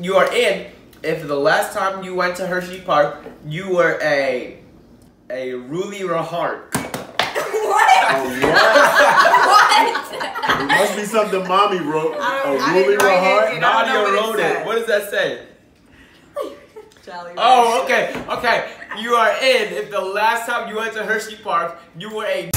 You are in if the last time you went to Hershey Park, you were a a Ruli Rahart. What? Oh, what? It must be something mommy wrote. I don't- Ruli didn't write it, Rahart. and I don't know Nadia what it wrote it. What does that say? Oh, okay, okay. You are in if the last time you went to Hershey Park, you were a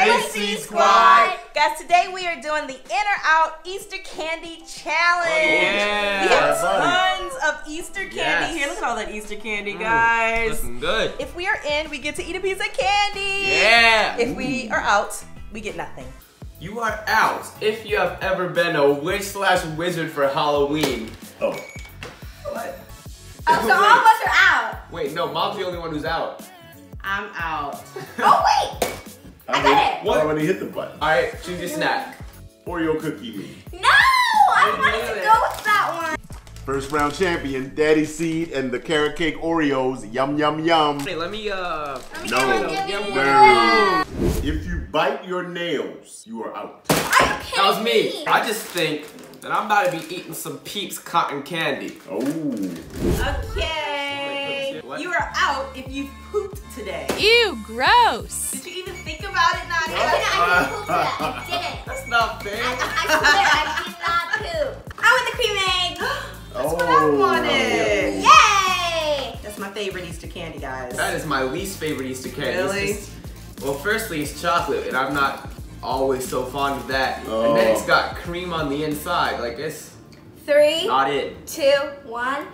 Hey, C C Squad. Squad! Guys, today we are doing the In or Out Easter Candy Challenge. yeah. We have tons of Easter candy Yes. here. Look at all that Easter candy, mm, guys. looking good. If we are in, we get to eat a piece of candy. Yeah. If we are out, we get nothing. You are out if you have ever been a witch slash wizard for Halloween. Oh, What? Oh, so all of us are out. Wait, no, mom's the only one who's out. I'm out. Oh wait, I hit- got it. What? I already hit the button. Alright, choose your snack. Oreo cookie me. No, I You wanted to it. go with that one. First round champion, Daddy Seed and the carrot cake Oreos. Yum yum yum. Hey, let me uh Let me No. get one, give Yum. No. If you bite your nails, you are out. Are you kidding That was me. I just think that I'm about to be eating some Peeps cotton candy. Oh. Okay. You are out if you pooped today. Ew, gross. Did think about it, I Nadia? didn't, I didn't poop that. I didn't. That's not fair. I, I swear, I did not poop. Oh, I want the cream egg. That's what I Oh. wanted. Yay! That's my favorite Easter candy, guys. That is my least favorite Easter candy. It's Really? just- well, firstly, it's chocolate, and I'm not always so fond of that. And then it's oh. got cream on the inside. Like, it's Three, not it. two, one.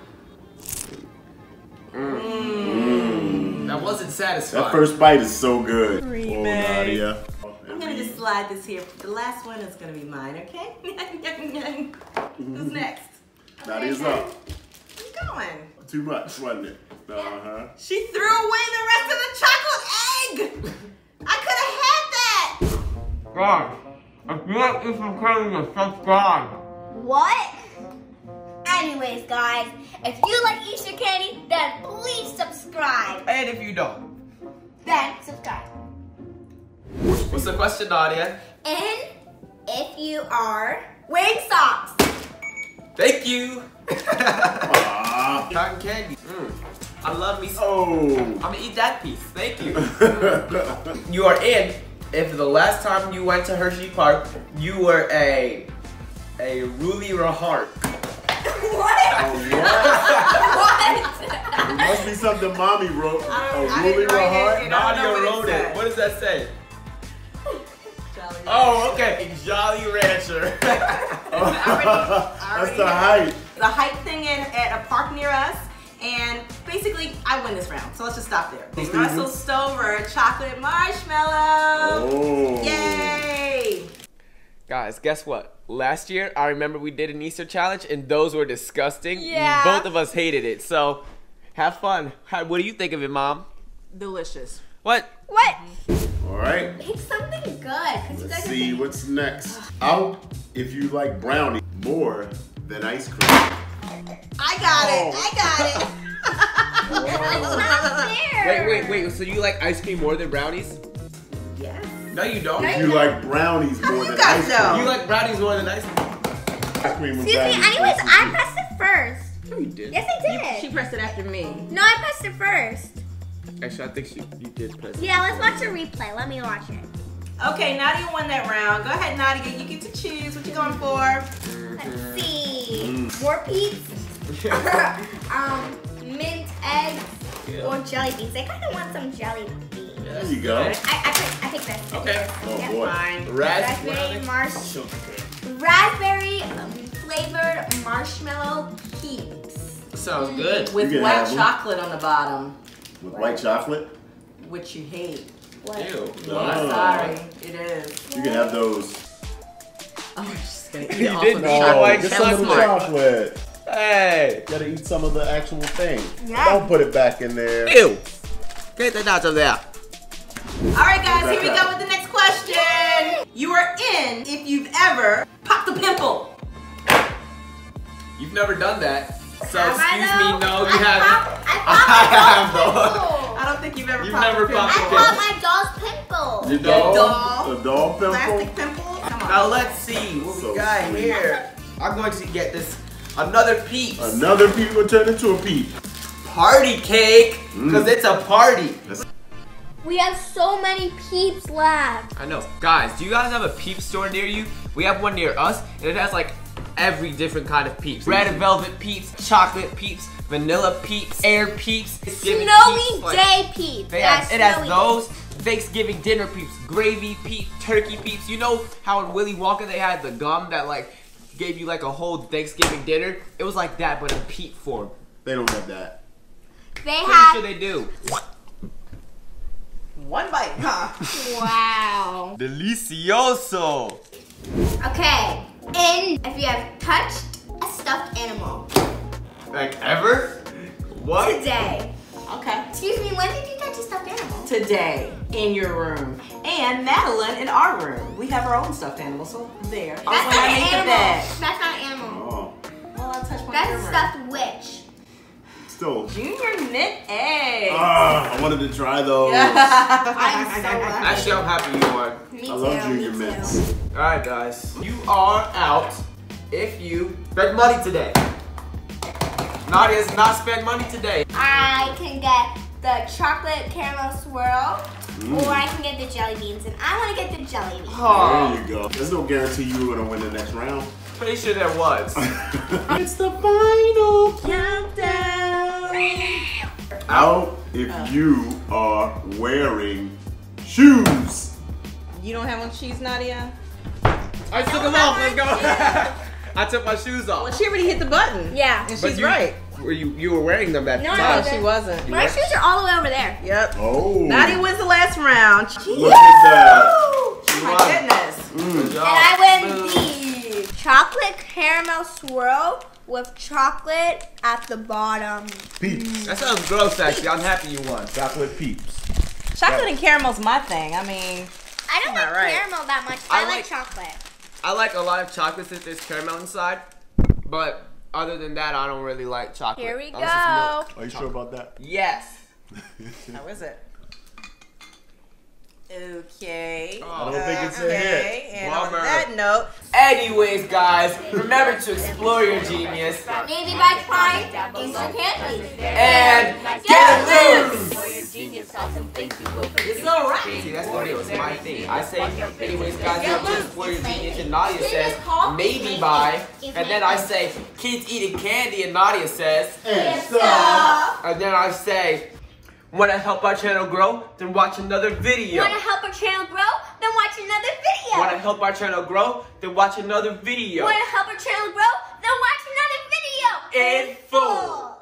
Mm. Mm. That wasn't satisfying. That first bite is so good. Cream oh. Nadia. I'm gonna just slide this here. The last one is gonna be mine, okay? Who's next? Nadia's up. Who's going? Too much, wasn't it? Uh huh. She threw away the rest of the chocolate egg! I could have had that! God, I feel like this is craving a subscribe. What? Anyways, guys, if you like Easter candy, then please subscribe. And if you don't. Then subscribe. What's the question, Nadia? And if you are wearing socks. Thank you. Ah. Cotton candy. Mm. I love me. Oh. I'm gonna eat that piece. Thank you. you are in if the last time you went to Hershey Park, you were a a Ruli Rahart. What? what? It must be something mommy wrote. I A don't- I Ruli didn't write it, Rahart. and I don't know Nadia what wrote it. said. What does that say? Jolly Oh, okay. Jolly Rancher. That's the height. the hype thing at, at a park near us. And basically, I win this round. So let's just stop there. Stevens. Russell Stover chocolate marshmallow. Oh. Yay! Guys, guess what? Last year, I remember we did an Easter challenge, and those were disgusting. Yeah. Both of us hated it. So, have fun. How, what do you think of it, Mom? Delicious. What? What? All right. Pick something good. Let's guys see are what's next. Out if you like brownie more than ice cream. I got it. Oh. I got it. It's not fair. Wait, wait, wait. So you like ice cream more than brownies? Yes. No, you don't. No, If you like brownies more than guys ice know? cream. You like brownies more than ice cream? Ice cream and Excuse me. Anyways, I pressed it first. No, you did. Yes, I did. She pressed it after me. no, I pressed it first. Actually, I think she, you did press. It. Yeah, let's watch a replay. Let me watch it. Okay, Nadia won that round. Go ahead, Nadia. You get to choose what you going for. Let's see. More peeps. um, mint eggs or jelly beans. I kind of want some jelly beans. There you go. I, I, pick, I pick this. I pick Okay. Oh Yep. boy. Fine. Raspberry marsh, raspberry um, flavored marshmallow peeps. Sounds good. With white have 'em. chocolate on the bottom, With white chocolate, which you hate. What? Ew. Yeah, Oh. sorry. It is. you can have those. Oh, she's just gonna eat You off did of the know chocolate. get some of the smart. chocolate. Hey. Gotta eat some of the actual thing. Yeah. Don't put it back in there. Ew. Get that out of there. All right, guys, here we go with the next question. You are in if you've ever popped a pimple. You've never done that. So Have I excuse me, no, you I haven't. Pop, I I have, popped though. my doll's pimple. I don't think you've ever You've popped never a pimple. popped I a popped my doll's pimple. Your Your doll? doll? The doll pimple? Plastic pimple? Come on. Now let's see what So we got sweet. here. I'm going to get this another piece. Another peep will turn into a peep. party cake, because Mm. it's a party. We have so many peeps left. I know. Guys, do you guys have a peep store near you? We have one near us, and it has like every different kind of peeps. Red velvet peeps, chocolate peeps, vanilla peeps, air peeps, Thanksgiving Snowy peeps, like- day peeps. They Yeah, have, it has those Thanksgiving dinner peeps, gravy peeps, turkey peeps. You know how in Willy Wonka they had the gum that like gave you like a whole Thanksgiving dinner? It was like that, but in peep form. They don't have that. They Pretty have. sure they do. One bite, huh? Wow. Delicioso. Okay. In if you have touched a stuffed animal Like ever? What? today. Okay. Excuse me. When did you touch a stuffed animal? Today, in your room. And Madeline in our room. We have our own stuffed animal, so there. That's when not I an make the animal. bed. That's not an animal. Oh, Well, I'll touch my That's a stuffed witch. Still. Junior Mint eggs. Ah, I wanted to try those. I'm so lucky. Actually, I'm happy you won. Me I love too, junior me mints. too. All right, guys. You are out if you spend money today. Nadia's not spend money today. I can get the chocolate caramel swirl, Mm. or I can get the jelly beans, and I want to get the jelly beans. Oh, There you go. There's no guarantee you're gonna win the next round. pretty sure there was. it's the final Countdown. Out if you are wearing shoes. You don't have on shoes, Nadia? I took them off. Let's go. I took my shoes Well, off. she already hit the button. Yeah. And But she's you- right. Were you you were wearing them that No, No, she wasn't. My shoes are all the way over there. Yep. Oh. Nadia wins the last round. Look at that. Oh my won. goodness. Mm. And I win Boo. the chocolate caramel swirl with chocolate at the bottom. Peeps. That sounds gross, actually. I'm happy you won. Chocolate peeps. Chocolate and caramel's my thing. I mean, I don't like right. caramel that much. I I, like, like- chocolate. I like a lot of chocolate since there's caramel inside, but other than that, I don't really like chocolate. Here we go. Are you sure about that? Yes. how is it? Okay. I don't think it's a okay. hit. And on that note, Anyways, guys, remember to explore your genius Maybe by trying Easter candy. and get loose. it's all right. See, that's the deal. It's my thing. I say, anyways, guys, remember to explore your genius, and Nadia says, maybe by. and then I say, kids eating candy, and Nadia says, and then I say, Want to help our channel grow? Then watch another video. Want to help our channel grow? Then watch another video. Want to help our channel grow? Then watch another video. Want to help our channel grow? Then watch another video. In full.